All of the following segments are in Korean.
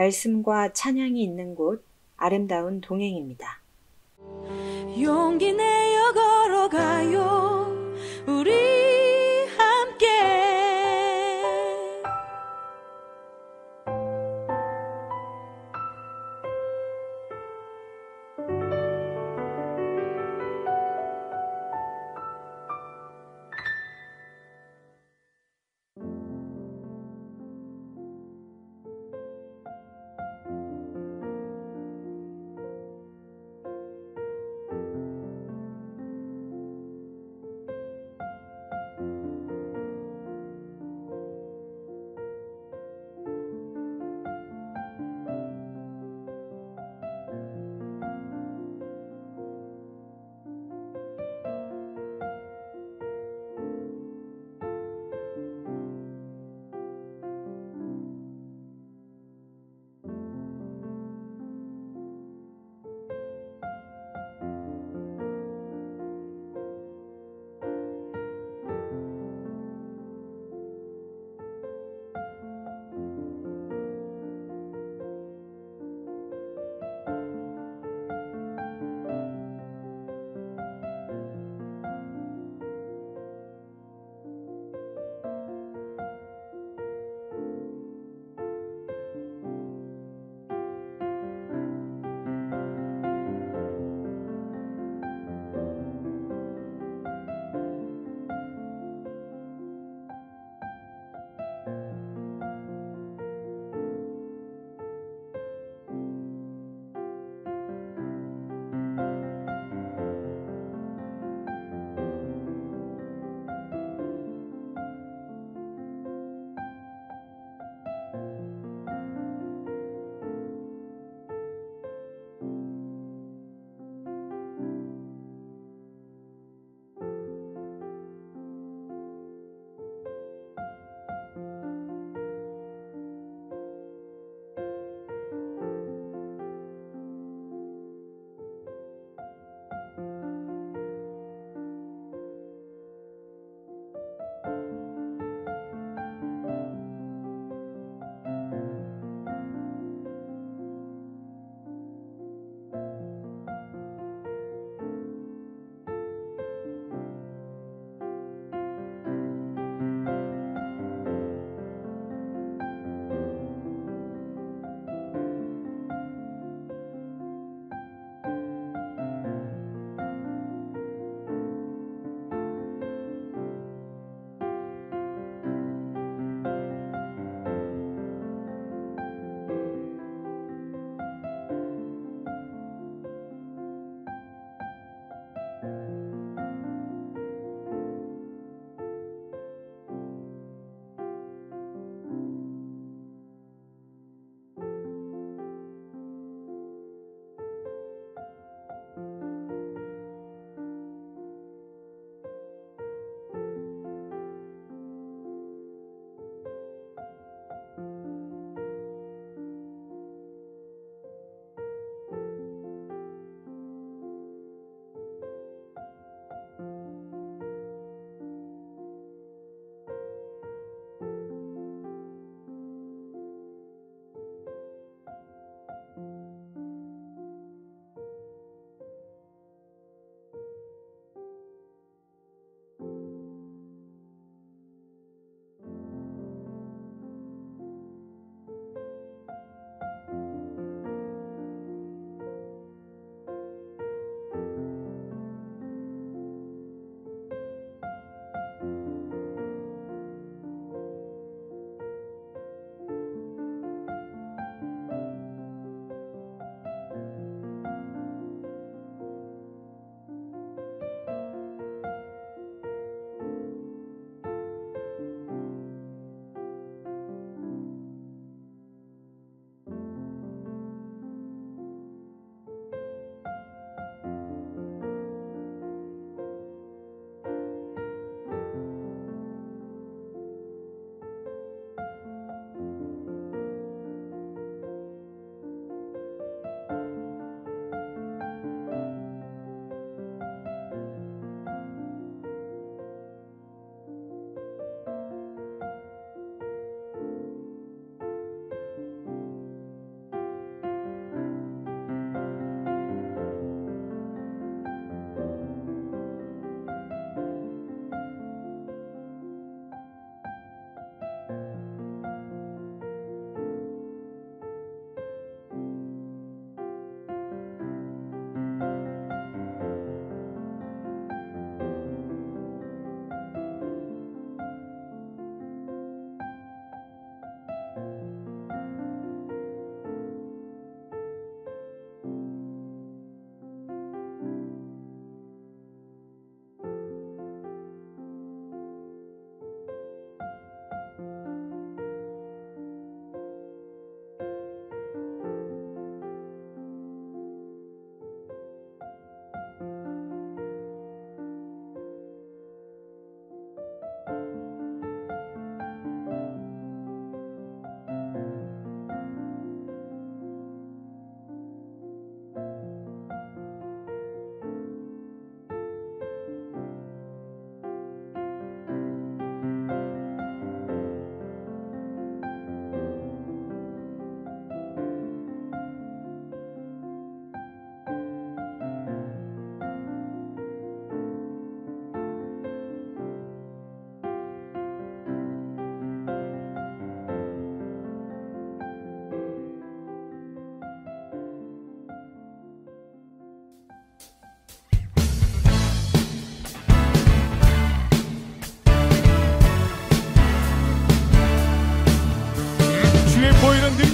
말씀과 찬양이 있는 곳 아름다운 동행입니다. 용기 내어 걸어가요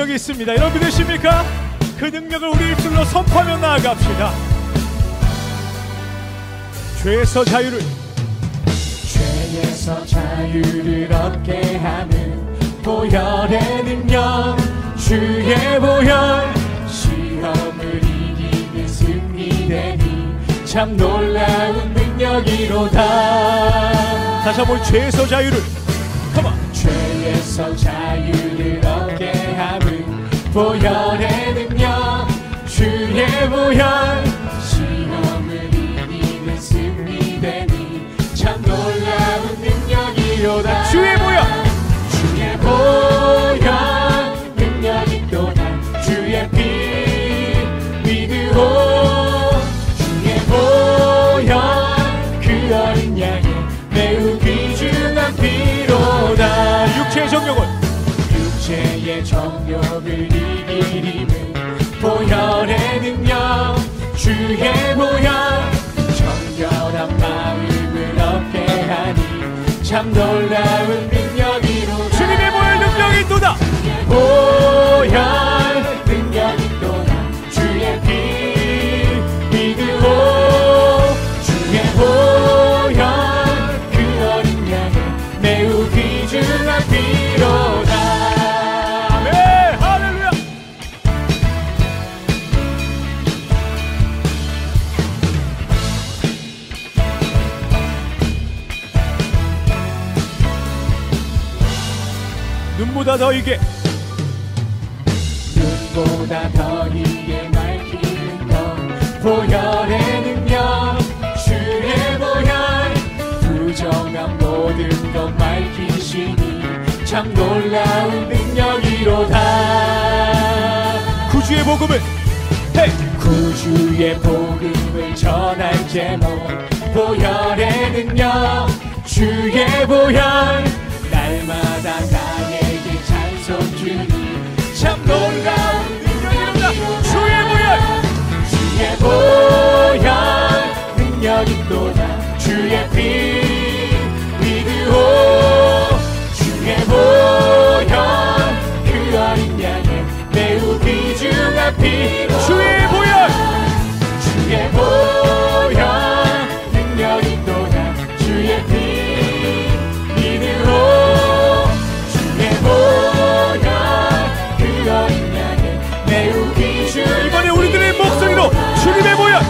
능력이 있습니다. 여러분 믿으십니까? 그 능력을 우리 입술로 선포하며 나아갑시다. 죄에서 자유를 죄에서 자유를 얻게 하는 보혈의 능력 주의 보혈 시험을 이기는 승리되니 참 놀라운 능력이로다 다시 한번 죄에서 자유를 컴온 죄에서 자유를 하는 보혈의 능력 주의 보혈 참 놀라운 능력이로다 주님의 보혈 능력이 또다. 보혈 참 놀라운 능력이로다. 구주의 복음을. 헤이! 구주의 복음을 전할 제목 보혈의 능력 주의 보혈. 날마다 나에게 찬송 주니 참 놀라운 능력이로다. 주의 보혈 주의 보혈 능력이 또다 양의 매우 귀중한 피로 주의 보혈! 주의 보혈! 능력이 또다 주의 피 믿으오 주의 보혈! 그 어린 양의 매우 귀중한 이번에 우리들의 목소리로 주님의 보혈!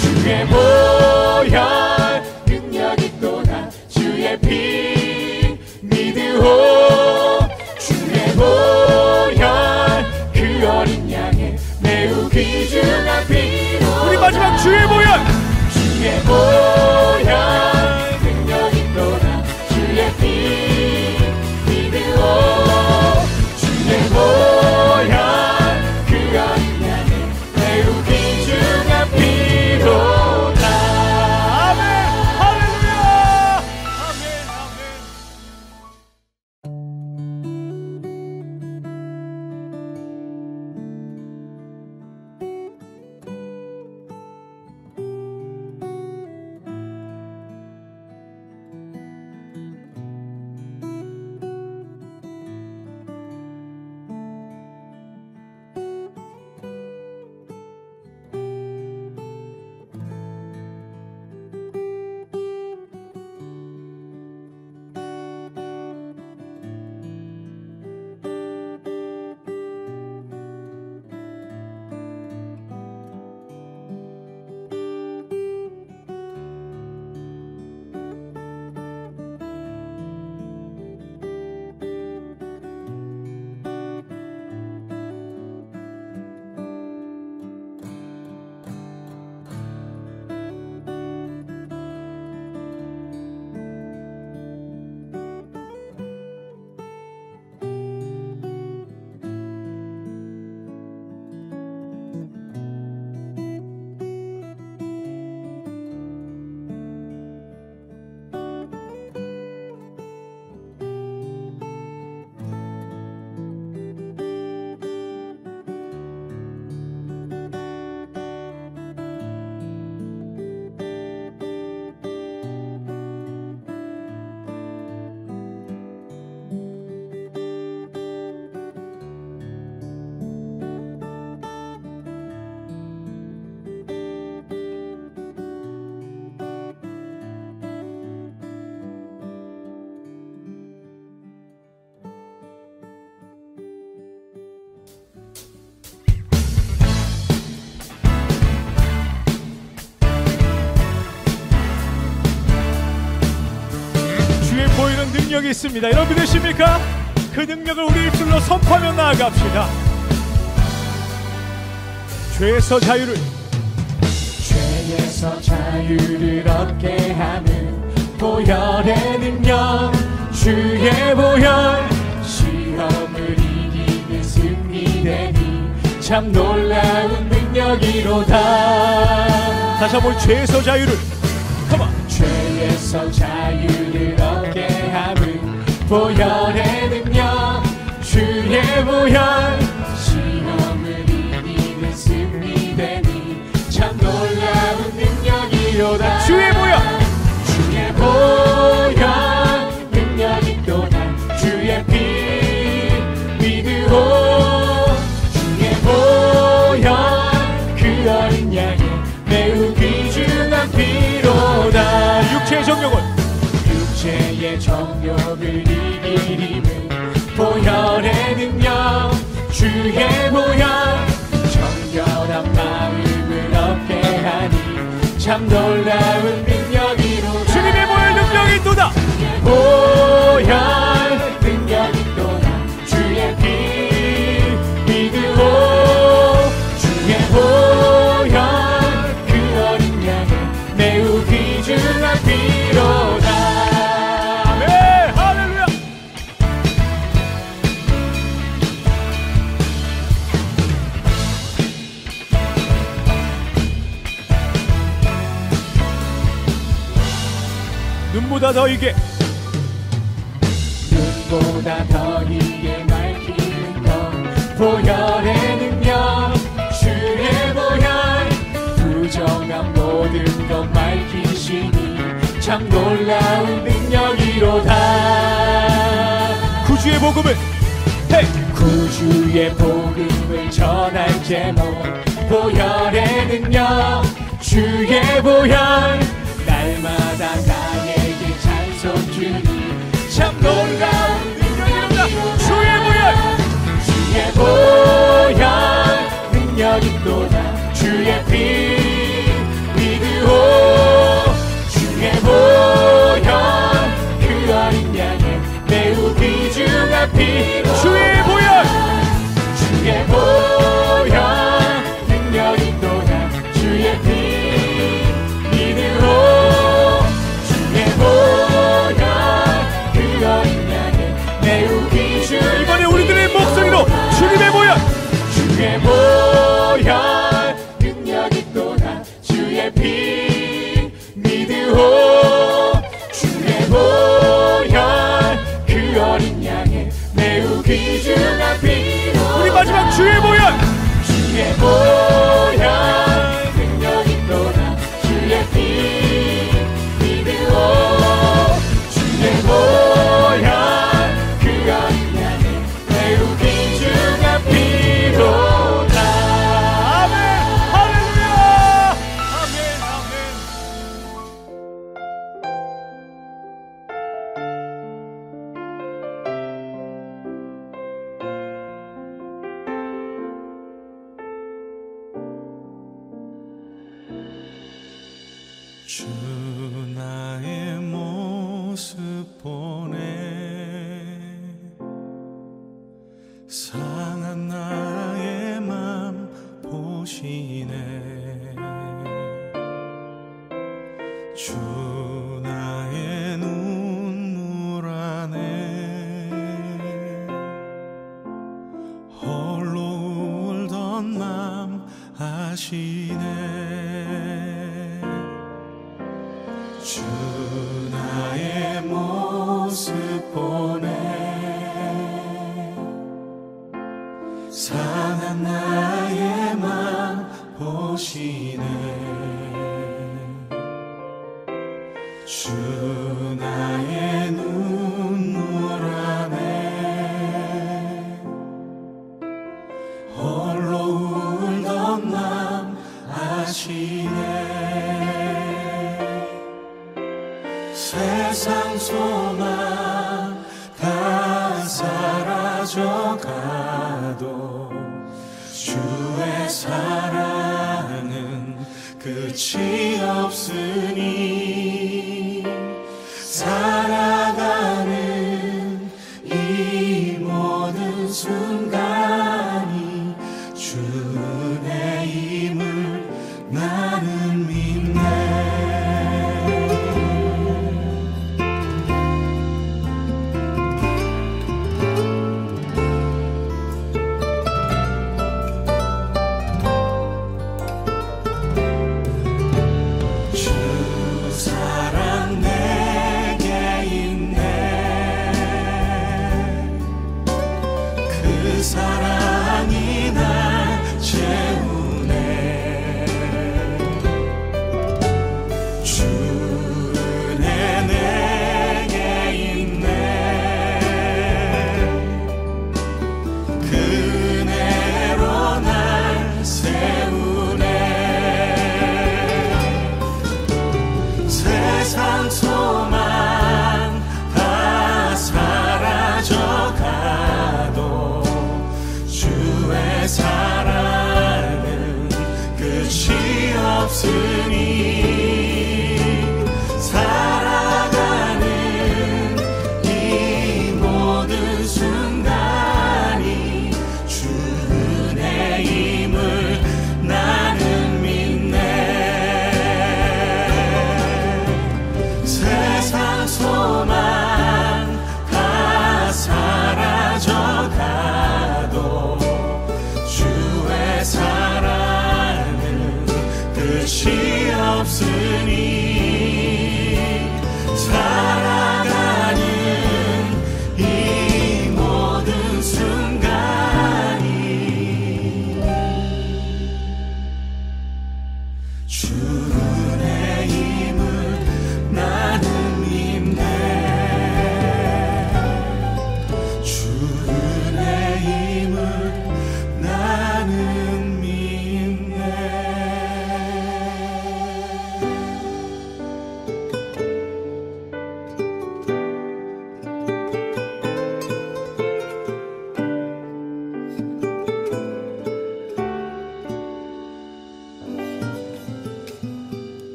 주의 보혈! 능력이 또다 주의 피 믿으오 있습니다. 여러분 믿으십니까? 그 능력을 우리 입술로 선포하며 나아갑시다. 죄에서 자유를 죄에서 자유를 얻게 하는 보혈의 능력 주의 보혈 시험을 이기는 승리되니 참 놀라운 능력이로다 다시 한번 죄에서 자유를 컴온 죄에서 자유를 보혈의 능력 주의 보혈. 시험을 이기는 승리되니 참 놀라운 능력이로다. 주의 보혈. 주의 보혈. 능력이 또한 주의 피 믿으오 주의 보혈. 그 어린 양의 매우 귀중한 피로다. 육체의 정령을 육체의 정욕을 주의 보혈. 정결한 마음을 얻게 하니 참 놀라운 능력이로다. 주님의 보혈 능력이 또다. 보혈 눈보다 더 이게 눈보다 더 이게 밝히는 것 보혈의 능력 주의 보혈. 부정한 모든 것 밝히시니 참 놀라운 능력이로다. 구주의 복음을 헤이! 구주의 복음을 전할 제목 보혈의 능력 주의 보혈. 날마다 참 놀라운 주의 보혈 주의 보혈 능력이 또다. 주의 피 믿으오. 주의 보혈 보시네. 주 주 나의 눈